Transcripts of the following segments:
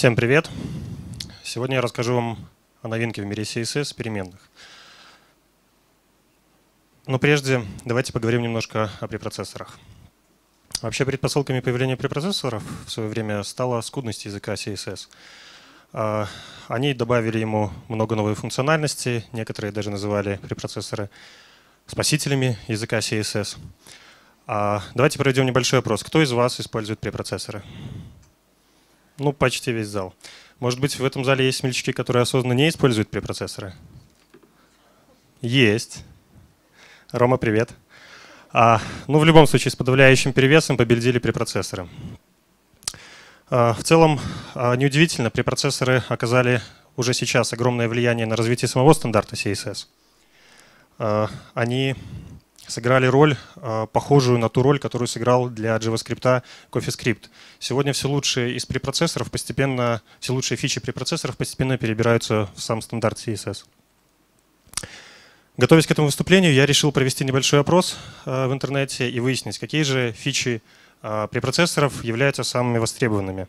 Всем привет! Сегодня я расскажу вам о новинке в мире CSS переменных. Но прежде давайте поговорим немножко о препроцессорах. Вообще предпосылками появления препроцессоров в свое время стала скудность языка CSS. А, они добавили ему много новой функциональности, некоторые даже называли препроцессоры спасителями языка CSS. А, давайте проведем небольшой опрос. Кто из вас использует препроцессоры? Ну, почти весь зал. Может быть, в этом зале есть смельчаки, которые осознанно не используют препроцессоры? Есть. Рома, привет. А, ну, в любом случае, с подавляющим перевесом победили препроцессоры. А, в целом, а, неудивительно, препроцессоры оказали уже сейчас огромное влияние на развитие самого стандарта CSS. А, они сыграли роль, э, похожую на ту роль, которую сыграл для JavaScript CoffeeScript. Сегодня все лучшие из препроцессоров постепенно, все лучшие фичи препроцессоров постепенно перебираются в сам стандарт CSS. Готовясь к этому выступлению, я решил провести небольшой опрос э, в интернете и выяснить, какие же фичи э, препроцессоров являются самыми востребованными.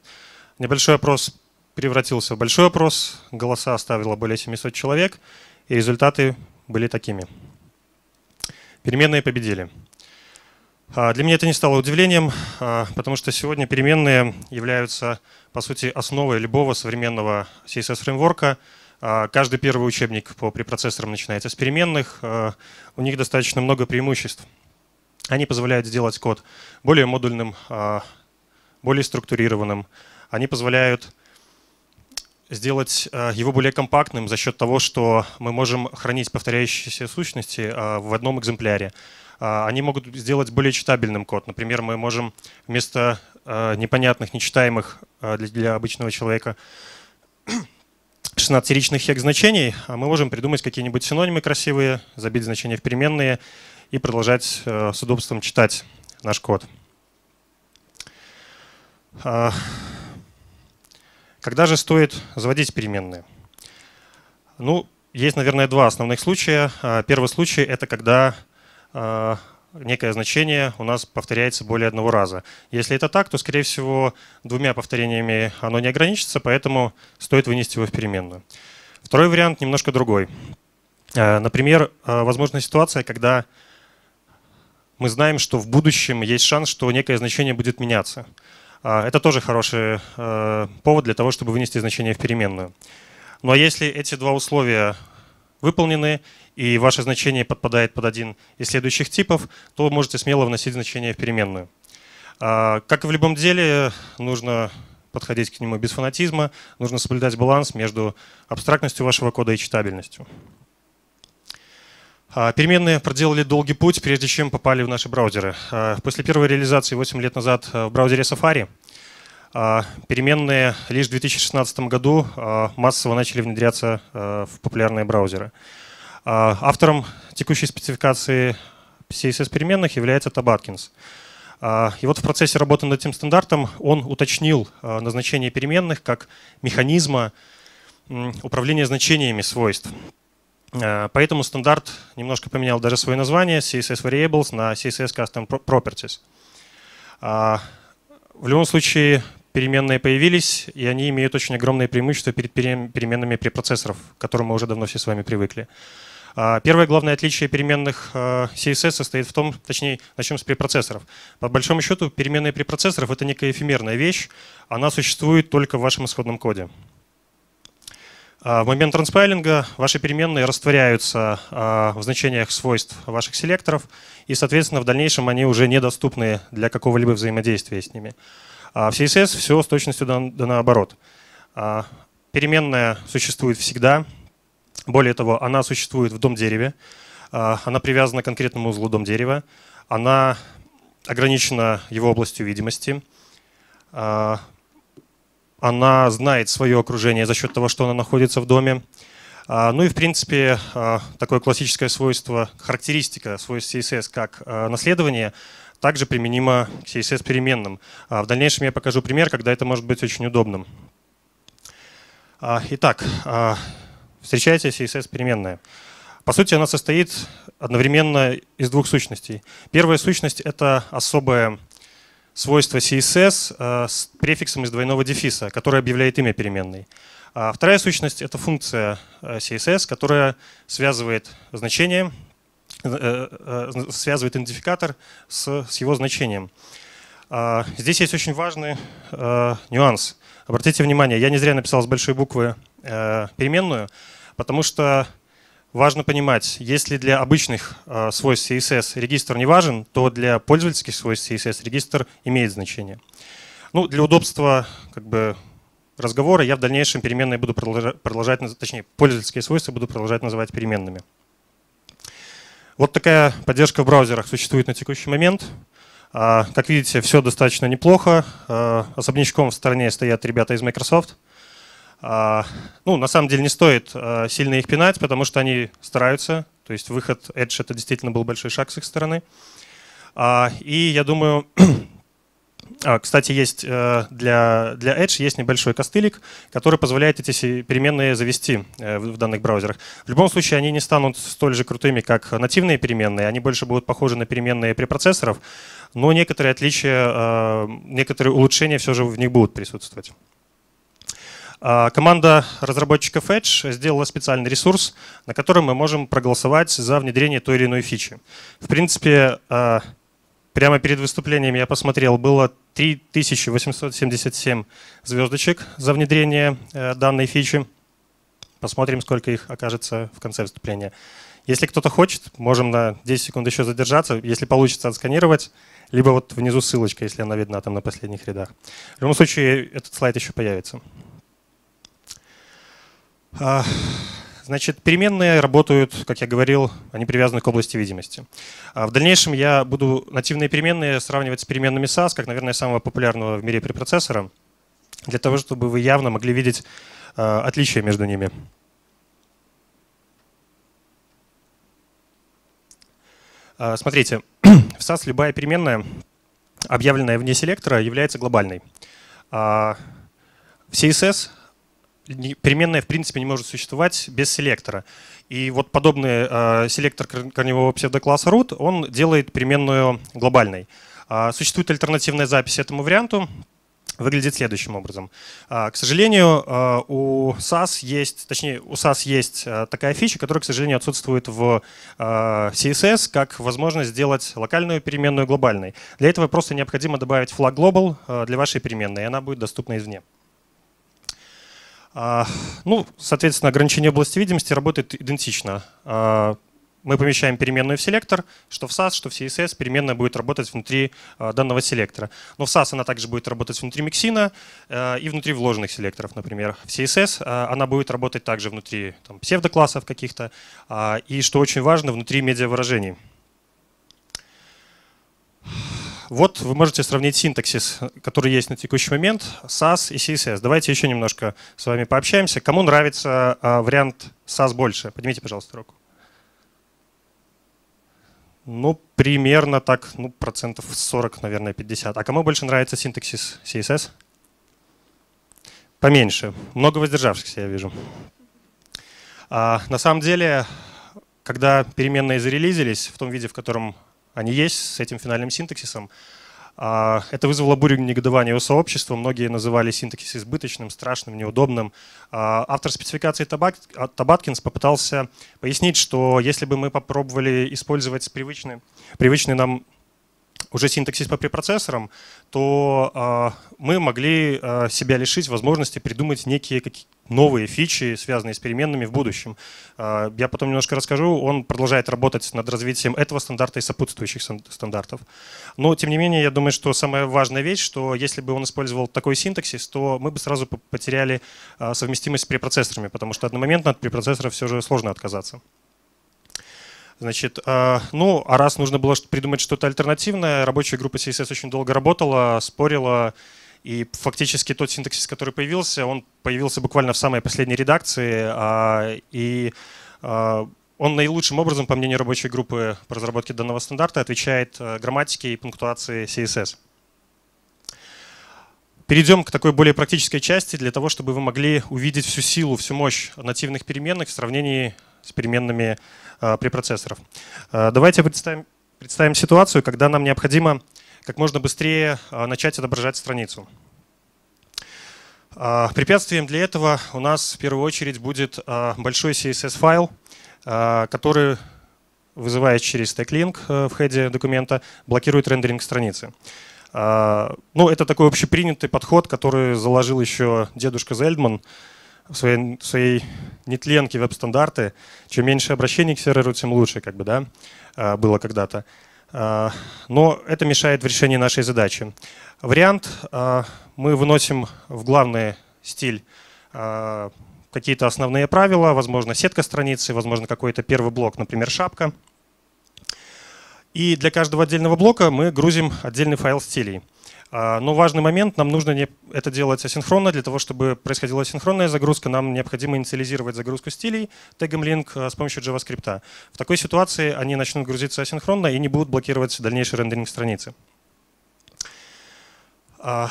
Небольшой опрос превратился в большой опрос, голоса оставило более 700 человек, и результаты были такими. Переменные победили. А, для меня это не стало удивлением, а, потому что сегодня переменные являются, по сути, основой любого современного CSS-фреймворка. А, каждый первый учебник по препроцессорам начинается с переменных. У них достаточно много преимуществ. Они позволяют сделать код более модульным, более структурированным. Они позволяют сделать э, его более компактным за счет того, что мы можем хранить повторяющиеся сущности э, в одном экземпляре. Э, они могут сделать более читабельным код. Например, мы можем вместо непонятных, нечитаемых для обычного человека 16-ричных хек значений, мы можем придумать какие-нибудь синонимы красивые, забить значения в переменные и продолжать с удобством читать наш код. Когда же стоит заводить переменные? Ну, есть, наверное, два основных случая. А, первый случай – это когда а, некое значение у нас повторяется более одного раза. Если это так, то, скорее всего, двумя повторениями оно не ограничится, поэтому стоит вынести его в переменную. Второй вариант немножко другой. А, например, возможна ситуация, когда мы знаем, что в будущем есть шанс, что некое значение будет меняться. А, это тоже хороший э, повод для того, чтобы вынести значение в переменную. Ну а если эти два условия выполнены, и ваше значение подпадает под один из следующих типов, то можете смело вносить значение в переменную. А, как и в любом деле, нужно подходить к нему без фанатизма, нужно соблюдать баланс между абстрактностью вашего кода и читабельностью. А, переменные проделали долгий путь, прежде чем попали в наши браузеры. А, после первой реализации 8 лет назад а, в браузере Safari переменные лишь в 2016 году массово начали внедряться в популярные браузеры. Автором текущей спецификации CSS переменных является Табаткинс. И вот в процессе работы над этим стандартом он уточнил назначение переменных как механизма управления значениями свойств. Э, поэтому стандарт немножко поменял даже свое название CSS Variables на CSS Custom Properties. А, в любом случае переменные появились, и они имеют очень огромное преимущество перед переменными препроцессоров, к которым мы уже давно все с вами привыкли. А, первое главное отличие переменных э, CSS состоит в том, точнее, начнем с препроцессоров. По большому счету, переменные препроцессоров — это некая эфемерная вещь, она существует только в вашем исходном коде. А, в момент транспайлинга ваши переменные растворяются а, в значениях свойств ваших селекторов, и, соответственно, в дальнейшем они уже недоступны для какого-либо взаимодействия с ними. А в CSS все с точностью да наоборот. Переменная существует всегда. Более того, она существует в дом-дереве. Она привязана к конкретному узлу дом-дерева. Она ограничена его областью видимости она знает свое окружение за счет того, что она находится в доме. А, ну и, в принципе, а, такое классическое свойство, характеристика свойств CSS как а, наследование, также применимо к CSS переменным. В дальнейшем я покажу пример, когда это может быть очень удобным. Итак, встречайте CSS переменная. По сути, она состоит одновременно из двух сущностей. Первая сущность — это особая свойство CSS с префиксом из двойного дефиса, который объявляет имя переменной. А вторая сущность — это функция CSS, которая связывает значение, связывает идентификатор с, с его значением. А, здесь есть очень важный нюанс. Обратите внимание, я не зря написал с большой буквы переменную, потому что Важно понимать, если для обычных э, свойств CSS регистр не важен, то для пользовательских свойств CSS регистр имеет значение. Ну, для удобства как бы, разговора я в дальнейшем переменные буду продолжать, точнее, пользовательские свойства буду продолжать называть переменными. Вот такая поддержка в браузерах существует на текущий момент. А, как видите, все достаточно неплохо. А, особнячком в стороне стоят ребята из Microsoft – ну, на самом деле не стоит а, сильно их пинать, потому что они стараются. То есть выход Edge это действительно был большой шаг с их стороны. А, и я думаю, кстати, есть э, для, для Edge есть небольшой костылик, который позволяет эти переменные завести э, в данных браузерах. В любом случае, они не станут столь же крутыми, как нативные переменные. Они больше будут похожи на переменные препроцессоров, но некоторые отличия, некоторые улучшения все же в них будут присутствовать. А, команда разработчиков Edge сделала специальный ресурс, на котором мы можем проголосовать за внедрение той или иной фичи. В принципе, а, прямо перед выступлением я посмотрел, было 3877 звездочек за внедрение э, данной фичи. Посмотрим, сколько их окажется в конце выступления. Если кто-то хочет, можем на 10 секунд еще задержаться. Если получится отсканировать, либо вот внизу ссылочка, если она видна там на последних рядах. В любом случае, этот слайд еще появится. А, значит, переменные работают, как я говорил, они привязаны к области видимости. А в дальнейшем я буду нативные переменные сравнивать с переменными SAS, как, наверное, самого популярного в мире препроцессора, для того, чтобы вы явно могли видеть а, отличия между ними. Смотрите, в SAS любая переменная, объявленная вне селектора, является глобальной. В CSS переменная в принципе не может существовать без селектора. И вот подобный э, селектор корневого псевдокласса root, он делает переменную глобальной. Э, существует альтернативная запись этому варианту, выглядит следующим образом. Э, к сожалению, э, у SAS есть, точнее, у SAS есть э, такая фича, которая, к сожалению, отсутствует в CSS, как возможность сделать локальную переменную глобальной. Для этого просто необходимо добавить flag global для вашей переменной, и она будет доступна извне. А, ну, соответственно, ограничение области видимости работает идентично. А, мы помещаем переменную в селектор, что в SAS, что в CSS переменная будет работать внутри а, данного селектора. Но в SAS она также будет работать внутри миксина и внутри вложенных селекторов, например. В CSS она будет работать также внутри там, псевдоклассов каких-то и, что очень важно, внутри медиавыражений. Вот вы можете сравнить синтаксис, который есть на текущий момент, SAS и CSS. Давайте еще немножко с вами пообщаемся. Кому нравится а, вариант SAS больше? Поднимите, пожалуйста, руку. Ну, примерно так, ну, процентов 40, наверное, 50. А кому больше нравится синтаксис CSS? Поменьше. Много воздержавшихся, я вижу. А, на самом деле, когда переменные зарелизились в том виде, в котором они есть с этим финальным синтаксисом. А, это вызвало бурю негодования у сообщества. Многие называли синтаксис избыточным, страшным, неудобным. А, автор спецификации Табаткинс попытался пояснить, что если бы мы попробовали использовать привычный, привычный нам уже синтаксис по препроцессорам, то э, мы могли э, себя лишить возможности придумать некие новые фичи, связанные с переменными в будущем. Э, я потом немножко расскажу. Он продолжает работать над развитием этого стандарта и сопутствующих стандартов. Но, тем не менее, я думаю, что самая важная вещь, что если бы он использовал такой синтаксис, то мы бы сразу потеряли э, совместимость с препроцессорами, потому что одномоментно от препроцессоров все же сложно отказаться. Значит, а, ну, а раз нужно было придумать что-то альтернативное, рабочая группа CSS очень долго работала, спорила, и фактически тот синтаксис, который появился, он появился буквально в самой последней редакции, а, и а, он наилучшим образом, по мнению рабочей группы по разработке данного стандарта, отвечает грамматике и пунктуации CSS. Перейдем к такой более практической части для того, чтобы вы могли увидеть всю силу, всю мощь нативных переменных в сравнении с переменными э, препроцессоров. Э, давайте представим, представим ситуацию, когда нам необходимо как можно быстрее начать отображать страницу. Препятствием для этого у нас в первую очередь будет большой CSS-файл, который, вызываясь через TagLink в хеде документа, блокирует рендеринг страницы. Ну, это такой общепринятый подход, который заложил еще дедушка Зельдман в своей, в своей нетленке веб-стандарты. Чем меньше обращений к серверу, тем лучше, как бы, да, было когда-то. Но это мешает в решении нашей задачи. Вариант мы выносим в главный стиль какие-то основные правила, возможно, сетка страницы, возможно, какой-то первый блок, например, шапка – и для каждого отдельного блока мы грузим отдельный файл стилей. А, но важный момент, нам нужно это делать асинхронно. Для того, чтобы происходила асинхронная загрузка, нам необходимо инициализировать загрузку стилей тегом link а, с помощью JavaScript. В такой ситуации они начнут грузиться асинхронно и не будут блокировать дальнейший рендеринг страницы. А,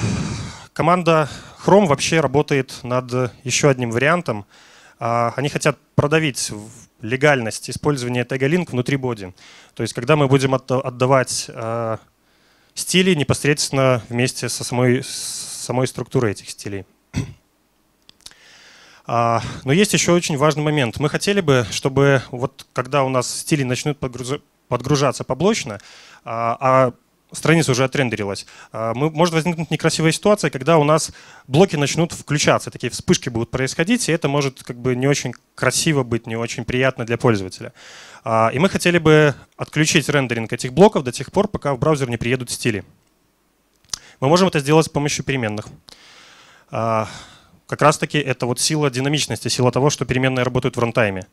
команда Chrome вообще работает над еще одним вариантом. Они хотят продавить легальность использования тега link внутри боди. То есть когда мы будем отдавать стили непосредственно вместе со самой, самой структурой этих стилей. А, но есть еще очень важный момент. Мы хотели бы, чтобы вот когда у нас стили начнут подгружаться поблочно, а, а страница уже отрендерилась. А, мы, может возникнуть некрасивая ситуация, когда у нас блоки начнут включаться, такие вспышки будут происходить, и это может как бы не очень красиво быть, не очень приятно для пользователя. А, и мы хотели бы отключить рендеринг этих блоков до тех пор, пока в браузер не приедут стили. Мы можем это сделать с помощью переменных. А, как раз таки это вот сила динамичности, сила того, что переменные работают в рантайме.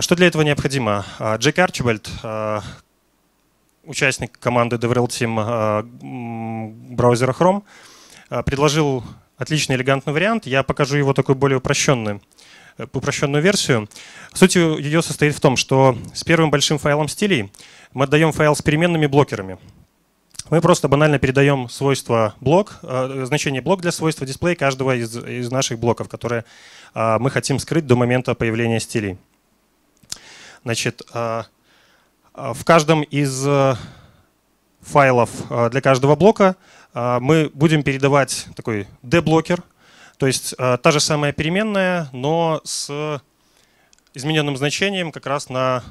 Что для этого необходимо? Джек Арчибальд, участник команды DevRel Team э, браузера Chrome, э, предложил отличный элегантный вариант. Я покажу его такой более упрощенный, э, упрощенную версию. Суть ее состоит в том, что с первым большим файлом стилей мы отдаем файл с переменными блокерами. Мы просто банально передаем свойство блок, значение блок для свойства дисплея каждого из, из наших блоков, которые мы хотим скрыть до момента появления стилей. Значит, а, в каждом из э, файлов э, для каждого блока э, мы будем передавать такой d-блокер, то есть та же самая переменная, но с измененным значением как раз на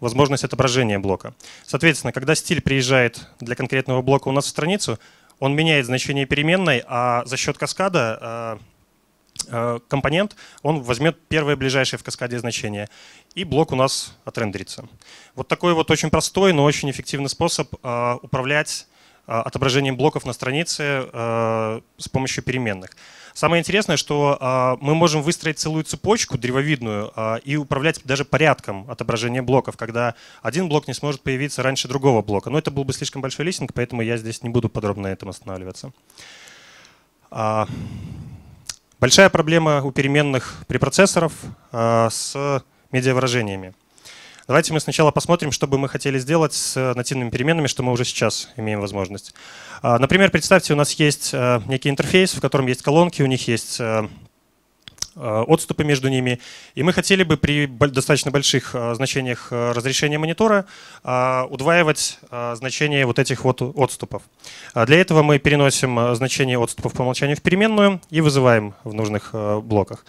возможность отображения блока. Соответственно, когда стиль приезжает для конкретного блока у нас в страницу, он меняет значение переменной, а за счет каскада компонент, он возьмет первое ближайшее в каскаде значение и блок у нас отрендерится. Вот такой вот очень простой, но очень эффективный способ а, управлять а, отображением блоков на странице а, с помощью переменных. Самое интересное, что мы можем выстроить целую цепочку древовидную и управлять даже порядком отображения блоков, когда один блок не сможет появиться раньше другого блока. Но это был бы слишком большой листинг, поэтому я здесь не буду подробно на этом останавливаться. Большая проблема у переменных препроцессоров с медиавыражениями. Давайте мы сначала посмотрим, что бы мы хотели сделать с нативными переменными, что мы уже сейчас имеем возможность. А, например, представьте, у нас есть э, некий интерфейс, в котором есть колонки, у них есть э, э, отступы между ними. И мы хотели бы при достаточно больших значениях разрешения монитора удваивать значение вот этих вот отступов. Для этого мы переносим значение отступов по умолчанию в переменную и вызываем в нужных блоках.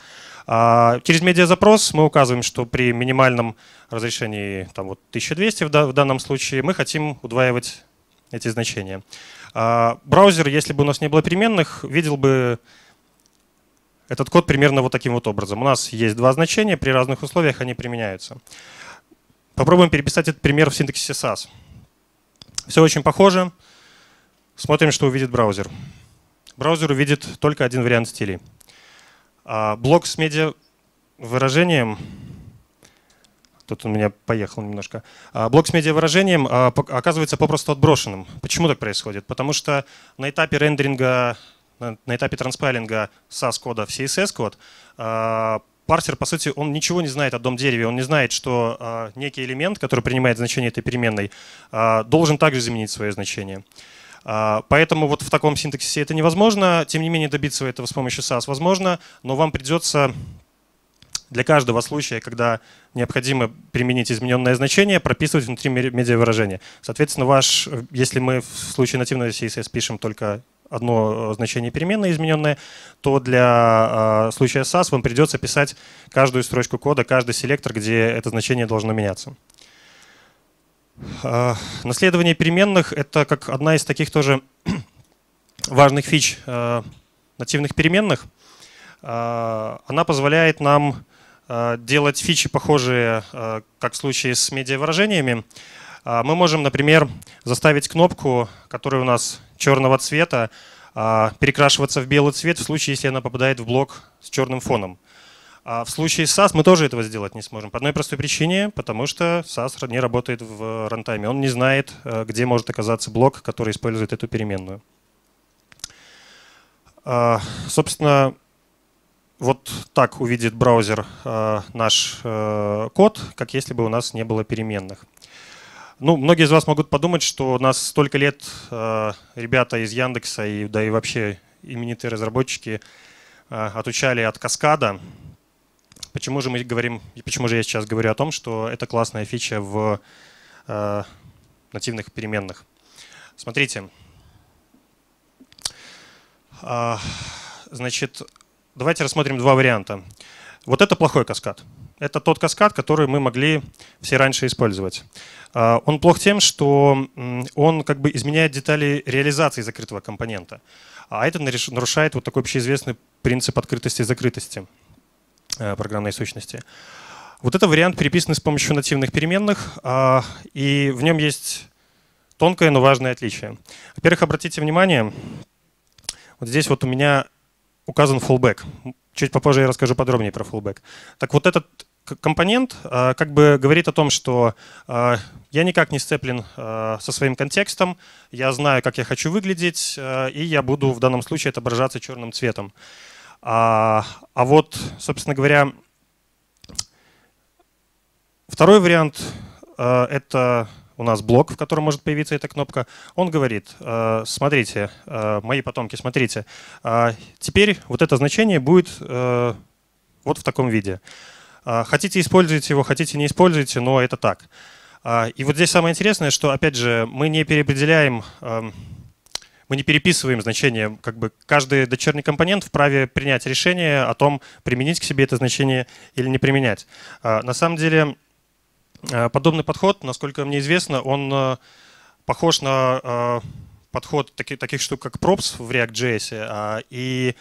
Через медиазапрос мы указываем, что при минимальном разрешении там, вот 1200 в данном случае мы хотим удваивать эти значения. Браузер, если бы у нас не было переменных, видел бы этот код примерно вот таким вот образом. У нас есть два значения, при разных условиях они применяются. Попробуем переписать этот пример в синтаксисе SAS. Все очень похоже. Смотрим, что увидит браузер. Браузер увидит только один вариант стилей. А блок с медиа выражением, тут у меня поехал немножко, а блок с медиа выражением а, оказывается попросту отброшенным. Почему так происходит? Потому что на этапе рендеринга, на этапе транспайлинга SAS-кода в CSS-код парсер, по сути, он ничего не знает о дом-дереве, он не знает, что некий элемент, который принимает значение этой переменной, должен также изменить свое значение. А, поэтому вот в таком синтаксисе это невозможно. Тем не менее добиться этого с помощью SAS возможно, но вам придется для каждого случая, когда необходимо применить измененное значение, прописывать внутри медиавыражения. Соответственно, ваш, если мы в случае нативного CSS пишем только одно значение переменной измененное, то для э, случая SAS вам придется писать каждую строчку кода, каждый селектор, где это значение должно меняться. Э, наследование переменных — это как одна из таких тоже важных фич э, нативных переменных. Э, она позволяет нам Э, делать фичи, похожие, э, как в случае с медиавыражениями. Э, мы можем, например, заставить кнопку, которая у нас черного цвета, перекрашиваться в белый цвет в случае, если она попадает в блок с черным фоном. А в случае с SAS мы тоже этого сделать не сможем. По одной простой причине, потому что SAS не работает в рантайме. Он не знает, где может оказаться блок, который использует эту переменную. Собственно, вот так увидит браузер э, наш э, код, как если бы у нас не было переменных. Ну, многие из вас могут подумать, что у нас столько лет э, ребята из Яндекса и да и вообще именитые разработчики э, отучали от каскада. Почему же мы говорим, почему же я сейчас говорю о том, что это классная фича в э, нативных переменных? Смотрите. Э, значит, давайте рассмотрим два варианта. Вот это плохой каскад. Это тот каскад, который мы могли все раньше использовать. А, он плох тем, что он как бы изменяет детали реализации закрытого компонента. А это нарушает вот такой общеизвестный принцип открытости и закрытости э, программной сущности. Вот это вариант переписан с помощью нативных переменных, а, и в нем есть тонкое, но важное отличие. Во-первых, обратите внимание, вот здесь вот у меня указан fallback. Чуть попозже я расскажу подробнее про fallback. Так вот этот компонент а, как бы говорит о том, что а, я никак не сцеплен а, со своим контекстом, я знаю, как я хочу выглядеть, и я буду в данном случае отображаться черным цветом. А, а вот, собственно говоря, второй вариант — это у нас блок, в котором может появиться эта кнопка, он говорит, смотрите, мои потомки, смотрите, теперь вот это значение будет вот в таком виде. Хотите используйте его, хотите не используйте, но это так. И вот здесь самое интересное, что, опять же, мы не переопределяем мы не переписываем значение. Как бы каждый дочерний компонент вправе принять решение о том, применить к себе это значение или не применять. На самом деле Э, подобный подход, насколько мне известно, он э, похож на э, подход таких, таких штук, как props в React.js, а, и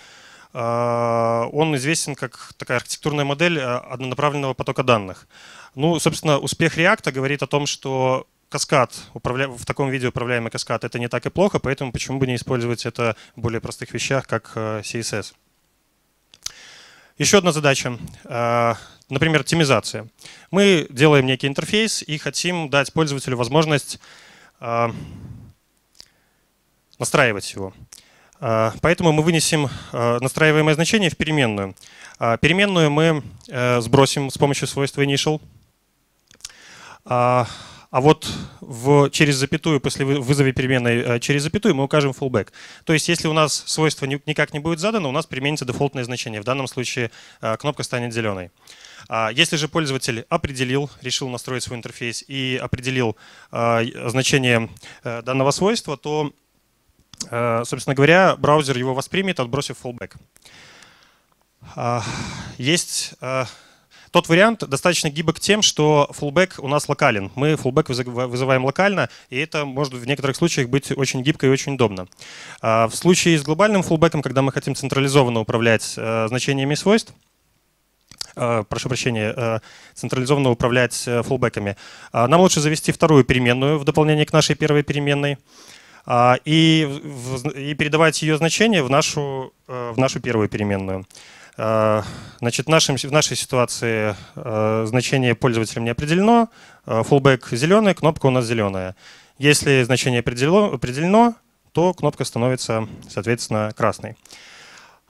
он известен как такая архитектурная модель однонаправленного потока данных. Ну, собственно, успех React говорит о том, что каскад, управля... в таком виде управляемый каскад, это не так и плохо, поэтому почему бы не использовать это в более простых вещах, как CSS. Еще одна задача например, оптимизация. Мы делаем некий интерфейс и хотим дать пользователю возможность э, настраивать его. Э, поэтому мы вынесем э, настраиваемое значение в переменную. Э, переменную мы э, сбросим с помощью свойства initial. А вот в, через запятую, после вызова переменной э, через запятую, мы укажем fallback. То есть если у нас свойство никак не будет задано, у нас применится дефолтное значение. В данном случае э, кнопка станет зеленой. А если же пользователь определил, решил настроить свой интерфейс и определил значение данного свойства, то, собственно говоря, браузер его воспримет, отбросив fallback. А, есть тот вариант достаточно гибок тем, что fallback у нас локален. Мы fallback вызываем локально, и это может в некоторых случаях быть очень гибко и очень удобно. А, в случае с глобальным fallback, когда мы хотим централизованно управлять э, значениями свойств, э, прошу прощения, э, централизованно управлять фулбеками. А, нам лучше завести вторую переменную в дополнение к нашей первой переменной и, и передавать ее значение в нашу, в нашу первую переменную. Э, значит, в, нашей ситуации э, значение пользователем не определено, э, fallback зеленый, кнопка у нас зеленая. Если значение определено, определено то кнопка становится, соответственно, красной.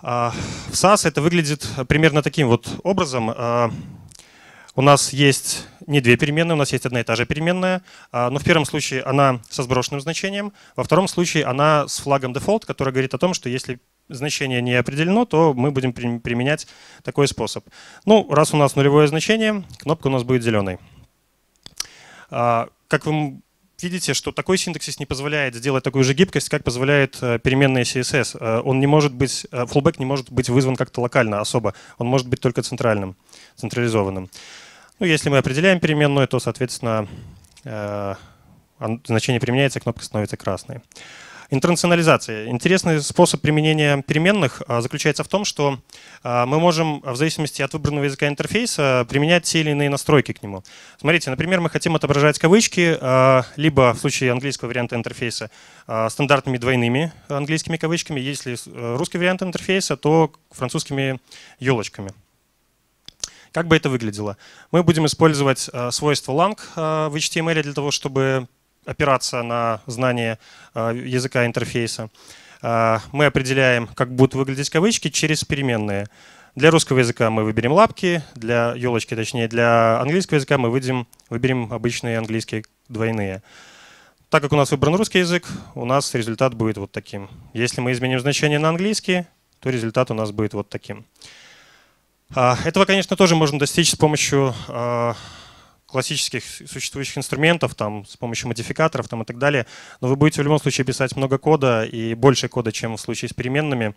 В SAS это выглядит примерно таким вот образом. У нас есть не две переменные, у нас есть одна и та же переменная, но в первом случае она со сброшенным значением, во втором случае она с флагом default, который говорит о том, что если значение не определено, то мы будем применять такой способ. Ну, раз у нас нулевое значение, кнопка у нас будет зеленой. А, как вы видите, что такой синтаксис не позволяет сделать такую же гибкость, как позволяет э, переменная CSS. Э, он не может быть, э, fallback не может быть вызван как-то локально особо. Он может быть только центральным, централизованным. Ну, если мы определяем переменную, то, соответственно, значение применяется, кнопка становится красной. Интернационализация. Интересный способ применения переменных а, заключается в том, что а, мы можем в зависимости от выбранного языка интерфейса применять те или иные настройки к нему. Смотрите, например, мы хотим отображать кавычки, либо в случае английского варианта интерфейса стандартными двойными английскими кавычками, если русский вариант интерфейса, то французскими елочками. Как бы это выглядело? Мы будем использовать свойство lang в HTML для того, чтобы опираться на знание а, языка интерфейса. Мы определяем, как будут выглядеть кавычки через переменные. Для русского языка мы выберем лапки, для елочки, точнее, для английского языка мы выберем, выберем обычные английские двойные. Так как у нас выбран русский язык, у нас результат будет вот таким. Если мы изменим значение на английский, то результат у нас будет вот таким. А, этого, конечно, тоже можно достичь с помощью классических существующих инструментов, там, с помощью модификаторов там, и так далее, но вы будете в любом случае писать много кода и больше кода, чем в случае с переменными.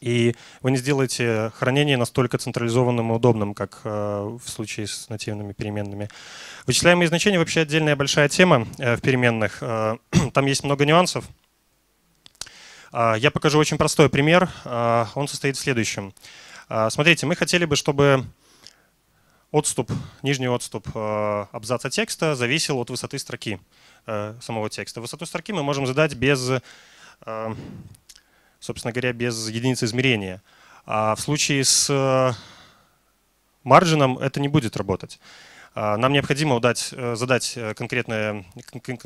И вы не сделаете хранение настолько централизованным и удобным, как э, в случае с нативными переменными. Вычисляемые значения вообще отдельная большая тема э, в переменных. Там есть много нюансов. Я покажу очень простой пример. Он состоит в следующем. Смотрите, мы хотели бы, чтобы отступ, нижний отступ э, абзаца текста зависел от высоты строки э, самого текста. Высоту строки мы можем задать без, э, собственно говоря, без единицы измерения. А в случае с марджином это не будет работать. А, нам необходимо удать, задать конкретную,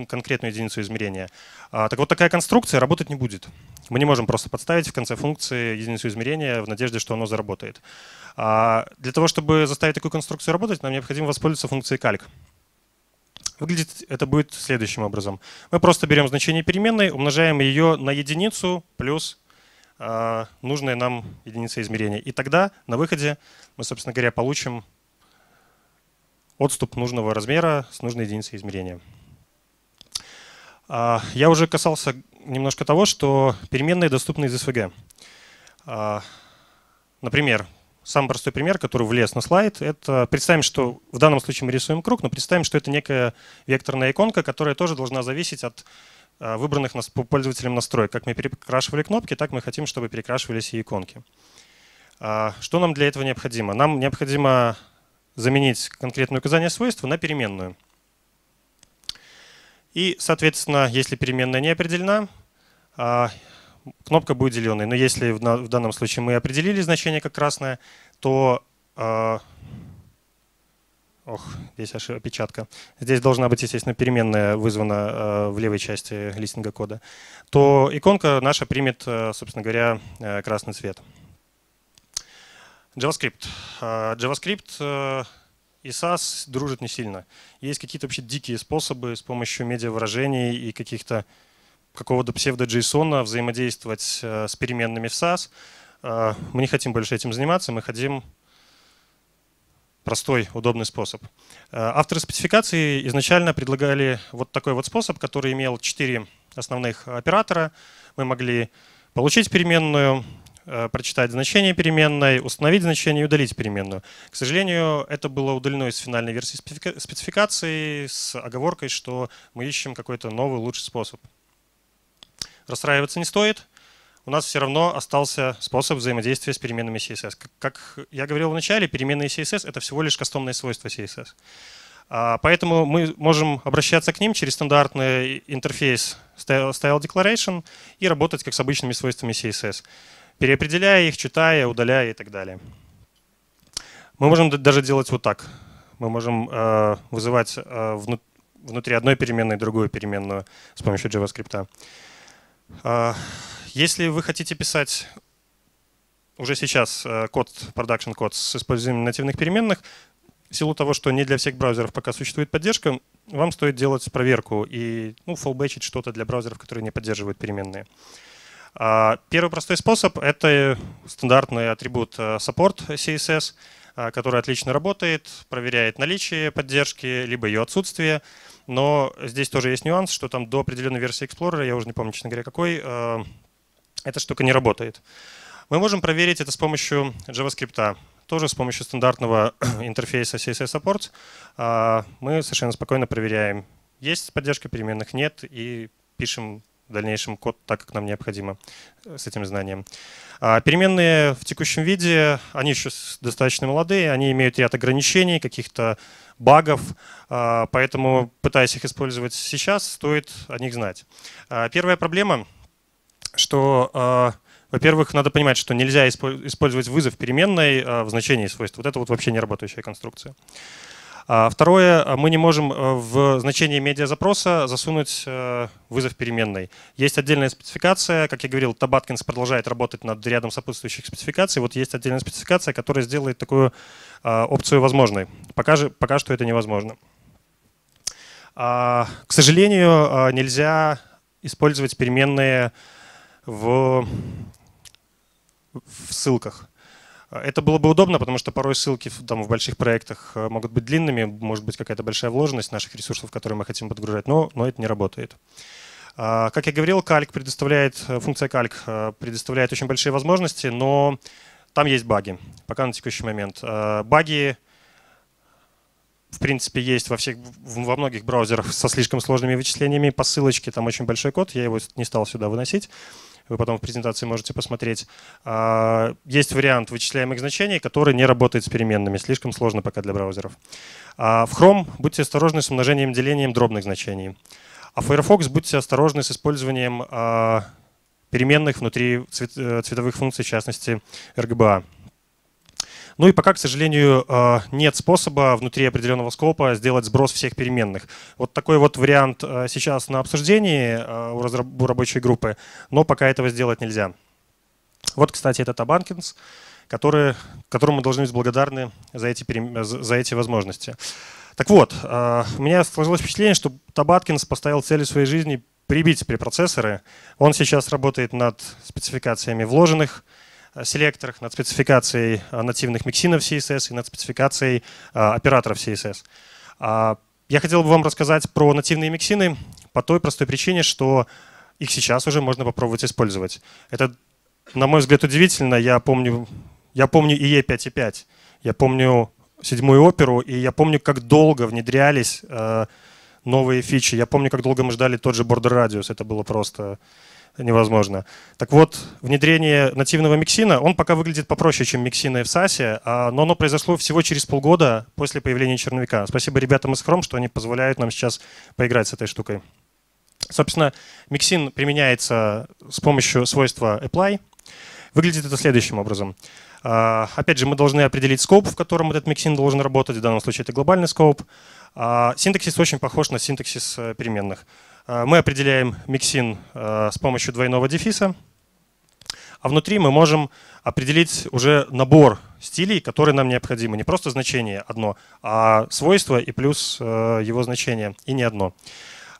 конкретную единицу измерения. А, так вот, такая конструкция работать не будет. Мы не можем просто подставить в конце функции единицу измерения в надежде, что оно заработает. А для того, чтобы заставить такую конструкцию работать, нам необходимо воспользоваться функцией calc. Выглядит это будет следующим образом. Мы просто берем значение переменной, умножаем ее на единицу плюс э, нужная нам единица измерения. И тогда на выходе мы, собственно говоря, получим отступ нужного размера с нужной единицей измерения. Э, я уже касался немножко того, что переменные доступны из SVG. Э, например, Самый простой пример, который влез на слайд, это представим, что в данном случае мы рисуем круг, но представим, что это некая векторная иконка, которая тоже должна зависеть от а, выбранных пользователем настроек. Как мы перекрашивали кнопки, так мы хотим, чтобы перекрашивались и иконки. А, что нам для этого необходимо? Нам необходимо заменить конкретное указание свойства на переменную. И, соответственно, если переменная не определена, а, кнопка будет зеленой. Но если в данном случае мы определили значение как красное, то... Э, ох, здесь аж опечатка. Здесь должна быть, естественно, переменная вызвана э, в левой части листинга кода. То иконка наша примет, собственно говоря, красный цвет. JavaScript. Э, JavaScript э, и SAS дружат не сильно. Есть какие-то вообще дикие способы с помощью медиавыражений и каких-то какого-то псевдо-JSON взаимодействовать э, с переменными в SAS. Э, мы не хотим больше этим заниматься, мы хотим простой, удобный способ. Э, авторы спецификации изначально предлагали вот такой вот способ, который имел четыре основных оператора. Мы могли получить переменную, прочитать значение переменной, установить значение и удалить переменную. К сожалению, это было удалено из финальной версии спецификации с оговоркой, что мы ищем какой-то новый, лучший способ расстраиваться не стоит. У нас все равно остался способ взаимодействия с переменными CSS. Как я говорил в начале, переменные CSS — это всего лишь кастомные свойства CSS. А, поэтому мы можем обращаться к ним через стандартный интерфейс Style Declaration и работать как с обычными свойствами CSS, переопределяя их, читая, удаляя и так далее. Мы можем даже делать вот так. Мы можем э, вызывать э, внутри одной переменной другую переменную с помощью JavaScript. А, если вы хотите писать уже сейчас э, код, продакшн код с использованием нативных переменных, в силу того, что не для всех браузеров пока существует поддержка, вам стоит делать проверку и ну, фоллбэчить что-то для браузеров, которые не поддерживают переменные. Первый простой способ — это стандартный атрибут support CSS, который отлично работает, проверяет наличие поддержки, либо ее отсутствие. Но здесь тоже есть нюанс, что там до определенной версии Explorer, я уже не помню, честно говоря, какой, эта штука не работает. Мы можем проверить это с помощью JavaScript. Тоже с помощью стандартного интерфейса CSS Supports а, мы совершенно спокойно проверяем, есть поддержка переменных, нет, и пишем в дальнейшем код так, как нам необходимо э, с этим знанием. А переменные в текущем виде, они еще достаточно молодые, они имеют ряд ограничений, каких-то багов, а, поэтому, пытаясь их использовать сейчас, стоит о них знать. Первая проблема, что во-первых, надо понимать, что нельзя использовать вызов переменной а, в значении свойств. Вот это вот вообще не работающая конструкция. А, второе, а, мы не можем в значение медиазапроса засунуть вызов переменной. Есть отдельная спецификация, как я говорил, Tabatkins продолжает работать над рядом сопутствующих спецификаций. Вот есть отдельная спецификация, которая сделает такую опцию возможной. Пока, же, пока что это невозможно. К сожалению, нельзя использовать переменные в в ссылках. Это было бы удобно, потому что порой ссылки там, в больших проектах э, могут быть длинными, может быть какая-то большая вложенность наших ресурсов, которые мы хотим подгружать, но, но это не работает. А, как я говорил, кальк предоставляет, э, функция кальк э, предоставляет очень большие возможности, но там есть баги, пока на текущий момент. Баги, в принципе, есть во, всех, во многих браузерах со слишком сложными вычислениями по ссылочке, там очень большой код, я его не стал сюда выносить вы потом в презентации можете посмотреть. А, есть вариант вычисляемых значений, который не работает с переменными, слишком сложно пока для браузеров. А, в Chrome будьте осторожны с умножением делением дробных значений. А в Firefox будьте осторожны с использованием а, переменных внутри э, цветовых функций, в частности RGBA. Ну и пока, к сожалению, э, нет способа внутри определенного скопа сделать сброс всех переменных. Вот такой вот вариант э, сейчас на обсуждении э, у рабочей группы, но пока этого сделать нельзя. Вот, кстати, это который, которому мы должны быть благодарны за эти, за эти возможности. Так вот, у меня сложилось впечатление, что Табаткинс поставил целью своей жизни прибить препроцессоры. Он сейчас работает над спецификациями вложенных селекторах, над спецификацией э, нативных миксинов CSS и над спецификацией э, операторов CSS. А, я хотел бы вам рассказать про нативные миксины по той простой причине, что их сейчас уже можно попробовать использовать. Это, на мой взгляд, удивительно. Я помню, я помню IE 5.5, я помню седьмую оперу, и я помню, как долго внедрялись новые фичи. Я помню, как долго мы ждали тот же Border Radius. Это было просто невозможно. Так вот, внедрение нативного миксина, он пока выглядит попроще, чем миксины в SASE, а, но оно произошло всего через полгода после появления черновика. Спасибо ребятам из Chrome, что они позволяют нам сейчас поиграть с этой штукой. Собственно, миксин применяется с помощью свойства apply. Выглядит это следующим образом. А, опять же, мы должны определить скоп, в котором этот миксин должен работать. В данном случае это глобальный скоп. А, синтаксис очень похож на синтаксис э, переменных. А, мы определяем миксин а, с помощью двойного дефиса, а внутри мы можем определить уже набор стилей, которые нам необходимы. Не просто значение одно, а свойство и плюс а, его значение, и не одно.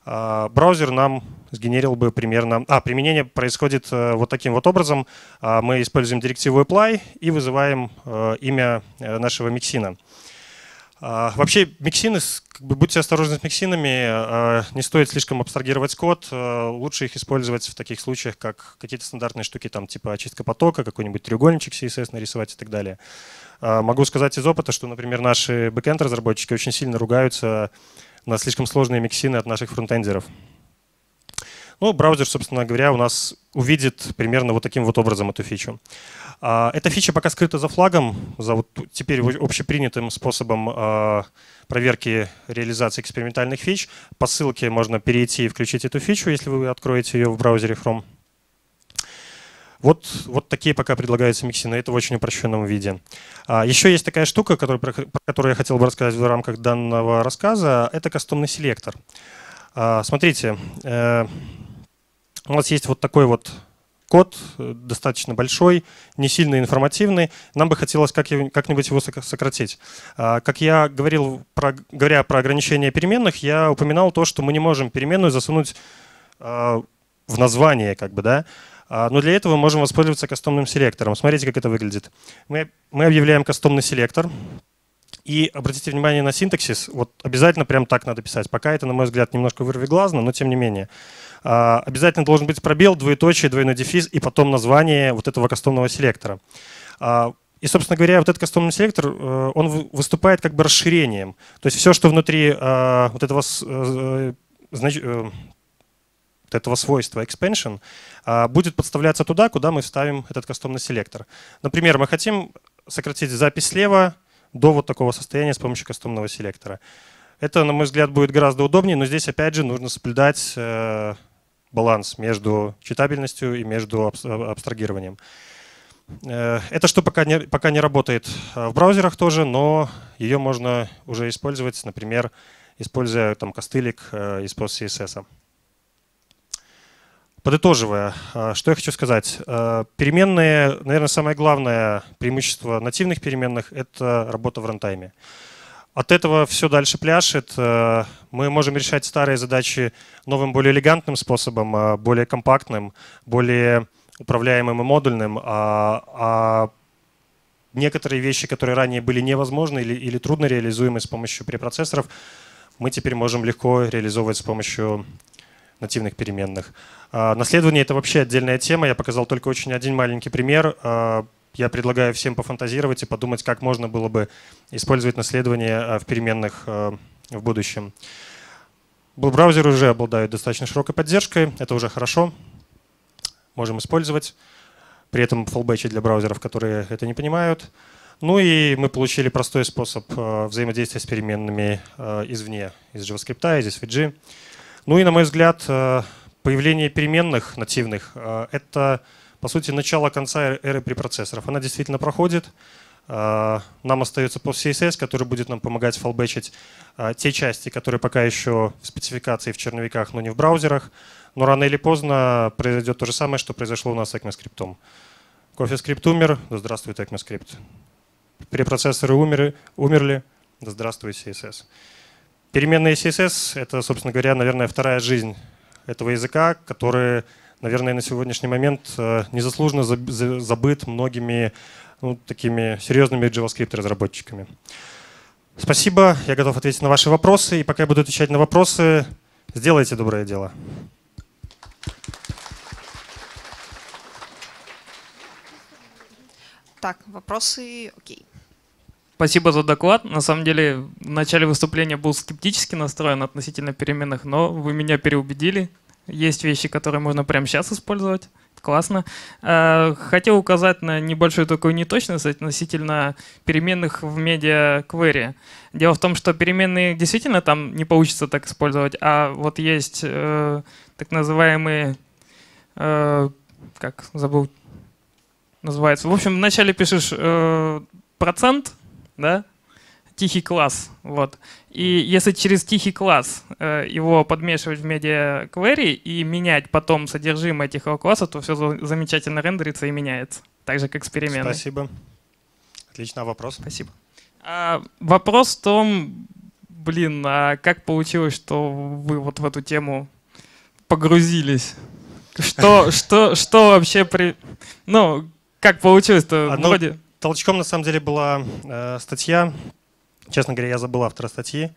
Браузер нам сгенерил бы примерно... А, применение происходит вот таким вот образом. Мы используем директиву apply и вызываем имя э, нашего миксина. А, вообще, миксины, как бы, будьте осторожны с миксинами, а, не стоит слишком абстрагировать код, а, лучше их использовать в таких случаях, как какие-то стандартные штуки, там, типа очистка потока, какой-нибудь треугольничек CSS нарисовать и так далее. Могу сказать из опыта, что, например, наши бэкэнд-разработчики очень сильно ругаются на слишком сложные миксины от наших фронтендеров. Ну, браузер, собственно говоря, у нас увидит примерно вот таким вот образом эту фичу. А, эта фича пока скрыта за флагом, за вот теперь общепринятым способом а, проверки реализации экспериментальных фич. По ссылке можно перейти и включить эту фичу, если вы откроете ее в браузере Chrome. Вот, вот такие пока предлагаются миксины, это в очень упрощенном виде. А, еще есть такая штука, которую, про, которую я хотел бы рассказать в рамках данного рассказа. Это кастомный селектор. Смотрите, э, у нас есть вот такой вот код, э, достаточно большой, не сильно информативный. Нам бы хотелось как-нибудь его сократить. А, как я говорил, про, говоря про ограничения переменных, я упоминал то, что мы не можем переменную засунуть а, в название, как бы, да. Но для этого мы можем воспользоваться кастомным селектором. Смотрите, как это выглядит. Мы, мы объявляем кастомный селектор. И обратите внимание на синтаксис. Вот обязательно прям так надо писать. Пока это, на мой взгляд, немножко вырвиглазно, но тем не менее. Обязательно должен быть пробел, двоеточие, двойной дефис и потом название вот этого кастомного селектора. И, собственно говоря, вот этот кастомный селектор, э, он выступает как бы расширением. То есть все, что внутри э, вот этого, э, вот этого свойства expansion, будет подставляться туда, куда мы вставим этот кастомный селектор. Например, мы хотим сократить запись слева до вот такого состояния с помощью кастомного селектора. Это, на мой взгляд, будет гораздо удобнее, но здесь, опять же, нужно соблюдать баланс между читабельностью и между абстрагированием. Э, эта штука пока не, пока не работает э, в браузерах тоже, но ее можно уже использовать, например, используя там костылик э, из PostCSS. Подытоживая, что я хочу сказать. Переменные, наверное, самое главное преимущество нативных переменных — это работа в рантайме. От этого все дальше пляшет. Мы можем решать старые задачи новым, более элегантным способом, более компактным, более управляемым и модульным, а, а некоторые вещи, которые ранее были невозможны или, или трудно реализуемы с помощью препроцессоров, мы теперь можем легко реализовывать с помощью нативных переменных. А, наследование — это вообще отдельная тема. Я показал только очень один маленький пример. А, я предлагаю всем пофантазировать и подумать, как можно было бы использовать наследование а, в переменных а, в будущем. Браузеры уже обладают достаточно широкой поддержкой, это уже хорошо можем использовать. При этом фallback для браузеров, которые это не понимают. Ну и мы получили простой способ э, взаимодействия с переменными извне, из JavaScript, из SVG. Ну и, на мой взгляд, появление переменных нативных — это, по сути, начало конца эры препроцессоров. Она действительно проходит. Нам остается PostCSS, который будет нам помогать фалбэчить те части, которые пока еще в спецификации в черновиках, но не в браузерах. Но рано или поздно произойдет то же самое, что произошло у нас с ECMAScript. CoffeeScript умер, да здравствует ECMAScript. Препроцессоры умерли, умерли, да здравствует CSS. Переменные CSS — это, собственно говоря, наверное, вторая жизнь этого языка, который, наверное, на сегодняшний момент э, незаслуженно забыт многими ну, такими серьезными JavaScript-разработчиками. Спасибо, я готов ответить на ваши вопросы. И пока я буду отвечать на вопросы, сделайте доброе дело. Так, вопросы, окей. Спасибо за доклад. На самом деле, в начале выступления был скептически настроен относительно переменных, но вы меня переубедили. Есть вещи, которые можно прямо сейчас использовать. Классно. А, хотел указать на небольшую такую неточность относительно переменных в медиа query. Дело в том, что переменные действительно там не получится так использовать, а вот есть э, так называемые, э, как забыл называется. В общем, вначале пишешь э, процент, да, тихий класс, вот. И если через тихий класс э, его подмешивать в медиа query и менять потом содержимое тихого класса, то все замечательно рендерится и меняется, так же как переменной. Спасибо. Отлично, вопрос. Спасибо. А, вопрос в том, блин, а как получилось, что вы вот в эту тему погрузились? Что, что, что вообще при... Ну, как получилось-то? Вроде... Толчком на самом деле была э, статья. Честно говоря, я забыл автора статьи.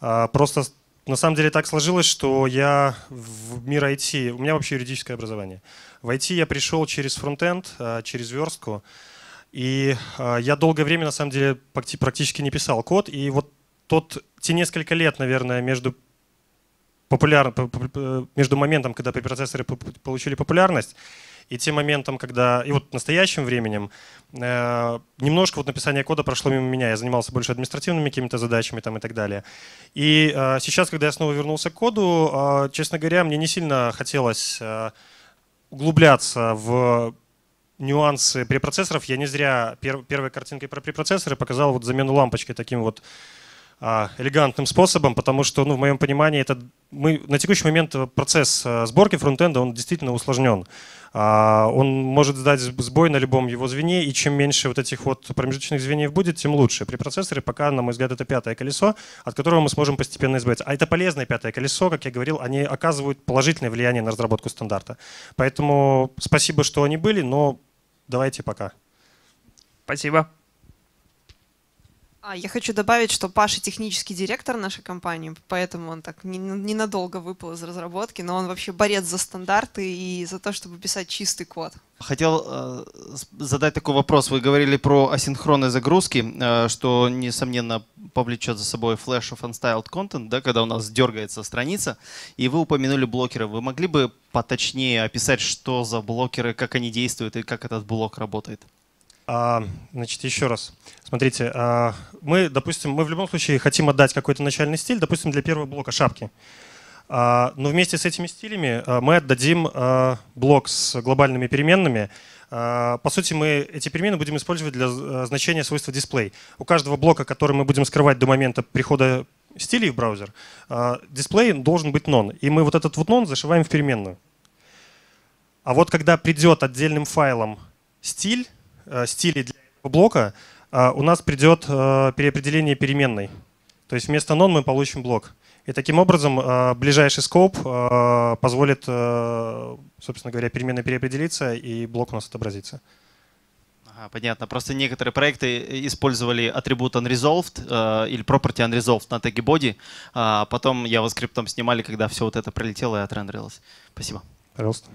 Э, просто на самом деле так сложилось, что я в мир IT, у меня вообще юридическое образование. В IT я пришел через фронтенд, э, через верстку. И э, я долгое время, на самом деле, практически не писал код. И вот тот, те несколько лет, наверное, между популяр... между моментом, когда препроцессоры получили популярность, и тем моментом, когда, и вот настоящим временем, э, немножко вот написание кода прошло мимо меня. Я занимался больше административными какими-то задачами там и так далее. И э, сейчас, когда я снова вернулся к коду, э, честно говоря, мне не сильно хотелось э, углубляться в нюансы препроцессоров. Я не зря пер, первой картинкой про препроцессоры показал вот замену лампочкой таким вот элегантным способом, потому что, ну, в моем понимании, это мы на текущий момент процесс а, сборки фронтенда он действительно усложнен. А, он может сдать сбой на любом его звене, и чем меньше вот этих вот промежуточных звеньев будет, тем лучше. При процессоре пока, на мой взгляд, это пятое колесо, от которого мы сможем постепенно избавиться. А это полезное пятое колесо, как я говорил, они оказывают положительное влияние на разработку стандарта. Поэтому спасибо, что они были, но давайте пока. Спасибо. А, я хочу добавить, что Паша технический директор нашей компании, поэтому он так ненадолго выпал из разработки, но он вообще борец за стандарты и за то, чтобы писать чистый код. Хотел э, задать такой вопрос. Вы говорили про асинхронные загрузки, э, что, несомненно, повлечет за собой flash of unstyled content, да, когда у нас дергается страница. И вы упомянули блокеры. Вы могли бы поточнее описать, что за блокеры, как они действуют и как этот блок работает? А, значит, еще раз. Смотрите, а, мы, допустим, мы в любом случае хотим отдать какой-то начальный стиль, допустим, для первого блока шапки. А, но вместе с этими стилями мы отдадим блок с глобальными переменными. По сути, мы эти перемены будем использовать для значения свойства display. У каждого блока, который мы будем скрывать до момента прихода стилей в браузер, дисплей должен быть non. И мы вот этот вот non зашиваем в переменную. А вот когда придет отдельным файлом стиль, стилей для этого блока, э, у нас придет э, переопределение переменной. То есть вместо non мы получим блок. И таким образом ближайший скоп позволит, собственно говоря, переменной переопределиться, и блок у нас отобразится. Ага, понятно. Просто некоторые проекты использовали атрибут unresolved э, или property unresolved на теге body, а потом JavaScript снимали, когда все вот это пролетело и отрендерилось. Спасибо. Пожалуйста.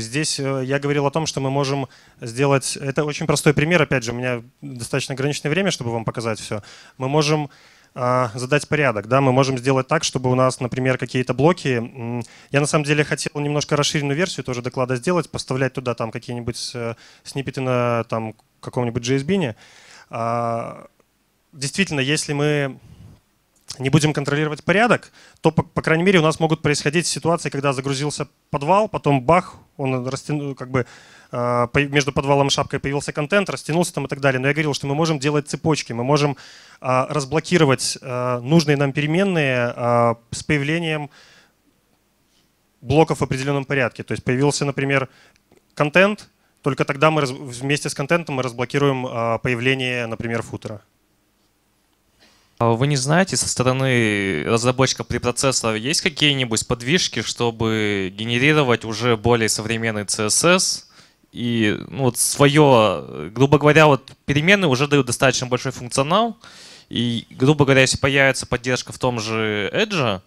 Здесь э, я говорил о том, что мы можем сделать... Это очень простой пример, опять же, у меня достаточно ограниченное время, чтобы вам показать все. Мы можем а, задать порядок. Да? Мы можем сделать так, чтобы у нас, например, какие-то блоки... Я на самом деле хотел немножко расширенную версию тоже доклада сделать, поставлять туда там какие-нибудь э, сниппеты на там, каком-нибудь JSBin. А, действительно, если мы не будем контролировать порядок, то, по, по крайней мере, у нас могут происходить ситуации, когда загрузился подвал, потом бах, он растянул, как бы э, между подвалом и шапкой появился контент, растянулся там и так далее. Но я говорил, что мы можем делать цепочки, мы можем э, разблокировать э, нужные нам переменные с появлением блоков в определенном порядке. То есть появился, например, контент, только тогда мы вместе с контентом мы разблокируем появление, например, футера. А вы не знаете, со стороны разработчика препроцессора есть какие-нибудь подвижки, чтобы генерировать уже более современный CSS? И ну, вот свое, грубо говоря, вот переменные уже дают достаточно большой функционал. И, грубо говоря, если появится поддержка в том же Edge,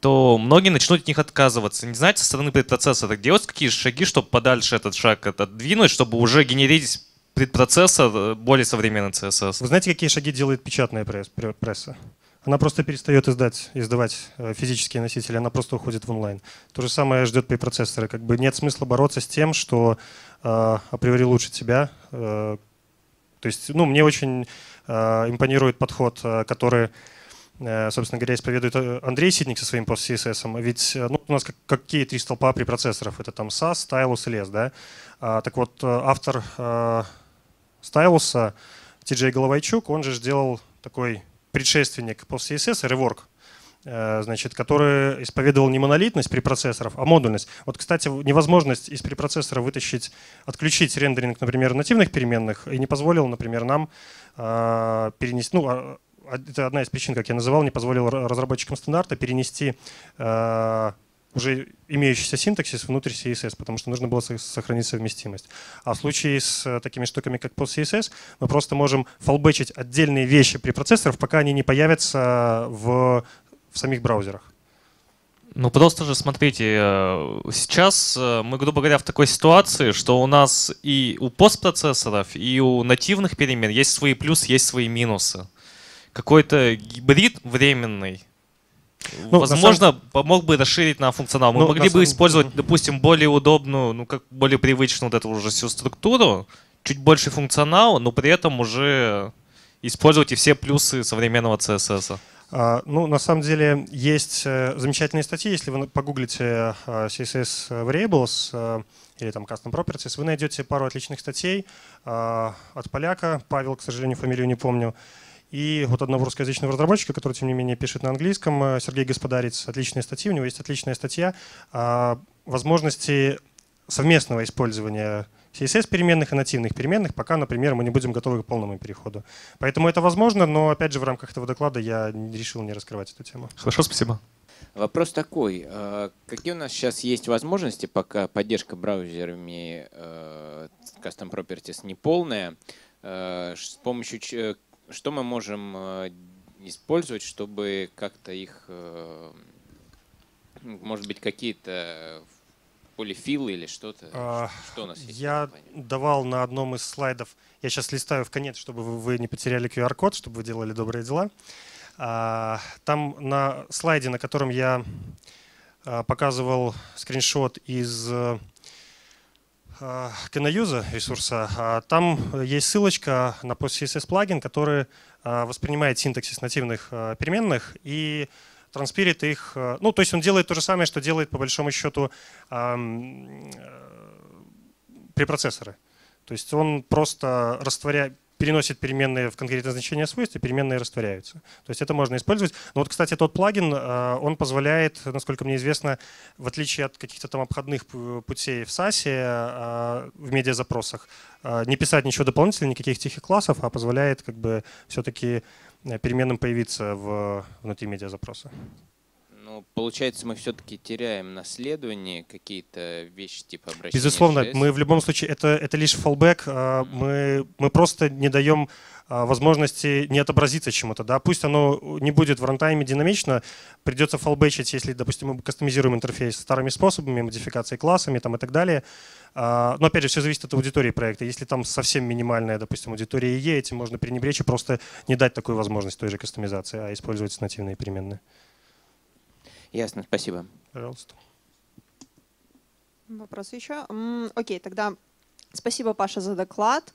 то многие начнут от них отказываться. Не знаете, со стороны предпроцессора делать какие шаги, чтобы подальше этот шаг отодвинуть, чтобы уже генерить предпроцессор, э, более современный CSS. Вы знаете, какие шаги делает печатная пресса? Она просто перестает издать, издавать э, физические носители, она просто уходит в онлайн. То же самое ждет препроцессоры. Как бы нет смысла бороться с тем, что э, априори лучше тебя. Э, то есть, ну, мне очень э, импонирует подход, э, который, собственно говоря, исповедует Андрей Сидник со своим пост-CSS. Ведь ну, у нас как, какие три столпа препроцессоров? Это там SAS, Stylus и LES, да? А, так вот, автор стайлуса Ти-Джей Головайчук, он же сделал такой предшественник PostCSS, Rework, э, значит, который исповедовал не монолитность препроцессоров, а модульность. Вот, кстати, невозможность из препроцессора вытащить, отключить рендеринг, например, нативных переменных и не позволил, например, нам э, перенести, ну, а, а, это одна из причин, как я называл, не позволил разработчикам стандарта перенести э, уже имеющийся синтаксис внутрь CSS, потому что нужно было сохранить совместимость. А в случае с э, такими штуками, как PostCSS, мы просто можем фалбечить отдельные вещи при процессорах, пока они не появятся в, в самих браузерах. Ну просто же смотрите, э, сейчас э, мы, грубо говоря, в такой ситуации, что у нас и у постпроцессоров, и у нативных перемен есть свои плюсы, есть свои минусы. Какой-то гибрид временный, ну, Возможно, самом... помог бы расширить нам функционал. Мы ну, могли бы самом... использовать, допустим, более удобную, ну как более привычную вот эту уже всю структуру, чуть больше функционал, но при этом уже использовать и все плюсы современного CSS. А, ну, на самом деле, есть э, замечательные статьи. Если вы погуглите э, CSS Variables э, или там Custom Properties, вы найдете пару отличных статей от поляка. Павел, к сожалению, фамилию не помню. И вот одного русскоязычного разработчика, который, тем не менее, пишет на английском, э, Сергей Господарец, отличные статьи, у него есть отличная статья о возможности совместного использования CSS-переменных и нативных переменных, пока, например, мы не будем готовы к полному переходу. Поэтому это возможно, но, опять же, в рамках этого доклада я решил не раскрывать эту тему. Хорошо, спасибо. Вопрос такой. э, Какие у нас сейчас есть возможности, пока поддержка браузерами э, Custom Properties не полная, ш- с помощью что мы можем э, использовать, чтобы как-то их, э, ну, может быть, какие-то полифилы или что-то? А, Что у нас есть? Я давал на одном из слайдов, я сейчас листаю в конец, чтобы вы- не потеряли QR-код, чтобы вы делали добрые дела. А, Там на слайде, на котором я а, показывал скриншот из а, Canayusa ресурса, а, там есть ссылочка на PostCSS плагин, который а, воспринимает синтаксис нативных переменных и транспирит их. Ну, то есть он делает то же самое, что делает по большому счету э, препроцессоры. То есть он просто растворяет, переносит переменные в конкретное значение свойств, и переменные растворяются. То есть это можно использовать. Но вот, кстати, тот плагин, э, он позволяет, насколько мне известно, в отличие от каких-то там обходных путей в SAS, э, в медиазапросах, э, не писать ничего дополнительного, никаких тихих классов, а позволяет как бы все-таки переменным появиться в, внутри медиазапроса. Получается, мы все-таки теряем наследование, какие-то вещи типа обращения. Безусловно, мы в любом случае, это, это лишь fallback, а, мы, мы просто не даем а, возможности не отобразиться чему-то. Да? Пусть оно не будет в рантайме динамично, придется фалбэчить, если, допустим, мы кастомизируем интерфейс старыми способами, модификацией классами там, и так далее. А, Но опять же, все зависит от аудитории проекта. Если там совсем минимальная, допустим, аудитория этим можно пренебречь и просто не дать такую возможность той же кастомизации, а использовать нативные переменные. Ясно, спасибо. Пожалуйста. Вопрос еще? М, Окей, тогда спасибо, Паша, за доклад.